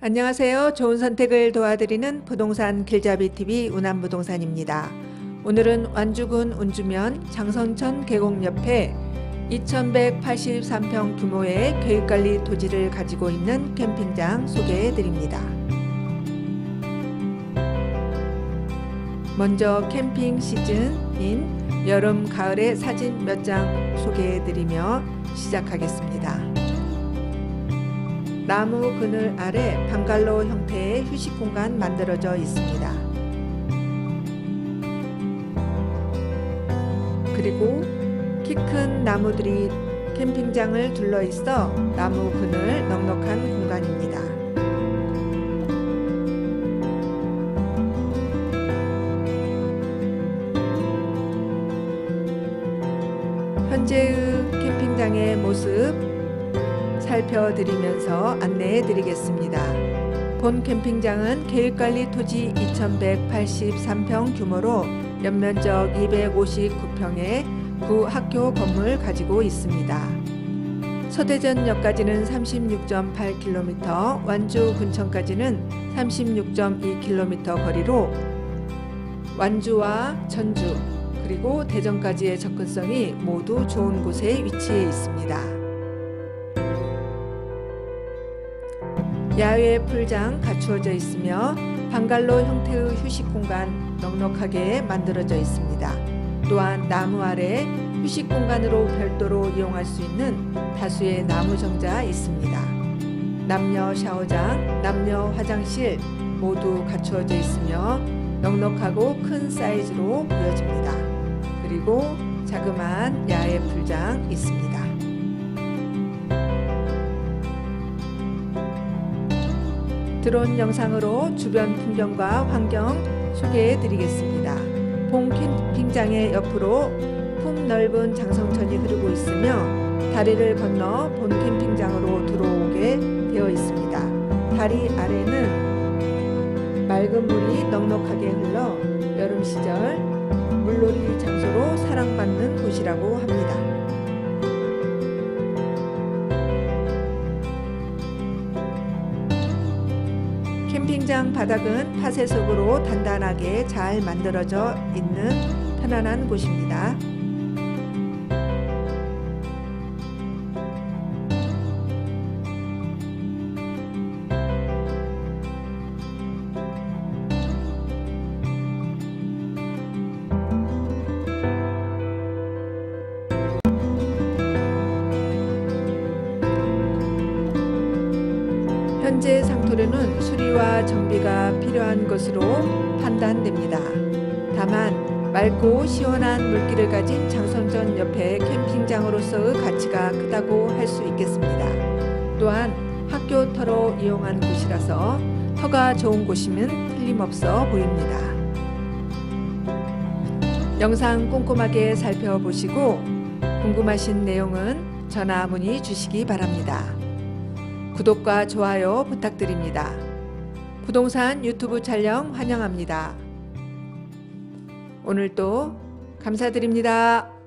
안녕하세요. 좋은 선택을 도와드리는 부동산 길잡이 TV 운암 부동산입니다. 오늘은 완주군 운주면 장성천 계곡 옆에 2183평 규모의 계획관리 토지를 가지고 있는 캠핑장 소개해 드립니다. 먼저 캠핑 시즌인 여름, 가을의 사진 몇 장 소개해 드리며 시작하겠습니다. 나무 그늘 아래 방갈로 형태의 휴식 공간 만들어져 있습니다. 그리고 키 큰 나무들이 캠핑장을 둘러 있어 나무 그늘 넉넉한 공간입니다. 현재의 캠핑장의 모습 살펴드리면서 안내해 드리겠습니다. 본 캠핑장은 계획관리 토지 2183평 규모로 연면적 259평의 구 학교 건물 가지고 있습니다. 서대전역까지는 36.8km, 완주 군청까지는 36.2km 거리로 완주와 전주 그리고 대전까지의 접근성이 모두 좋은 곳에 위치해 있습니다. 야외 풀장 갖추어져 있으며 방갈로 형태의 휴식 공간 넉넉하게 만들어져 있습니다. 또한 나무 아래 휴식 공간으로 별도로 이용할 수 있는 다수의 나무 정자 있습니다. 남녀 샤워장, 남녀 화장실 모두 갖추어져 있으며 넉넉하고 큰 사이즈로 보여집니다. 그리고 자그마한 야외 풀장 있습니다. 드론 영상으로 주변 풍경과 환경 소개해 드리겠습니다. 본 캠핑장의 옆으로 폭넓은 장성천이 흐르고 있으며 다리를 건너 본 캠핑장으로 들어오게 되어 있습니다. 다리 아래는 맑은 물이 넉넉하게 흘러 여름 시절 물놀이 장소로 사랑받는 곳이라고 합니다. 캠핑장 바닥은 파쇄석으로 단단하게 잘 만들어져 있는 편안한 곳입니다. 현재 상토로는 수리와 정비가 필요한 것으로 판단됩니다. 다만 맑고 시원한 물길을 가진 장성전 옆에 캠핑장으로서의 가치가 크다고 할 수 있겠습니다. 또한 학교 터로 이용한 곳이라서 터가 좋은 곳이면 틀림없어 보입니다. 영상 꼼꼼하게 살펴보시고 궁금하신 내용은 전화 문의 주시기 바랍니다. 구독과 좋아요 부탁드립니다. 부동산 유튜브 촬영 환영합니다. 오늘도 감사드립니다.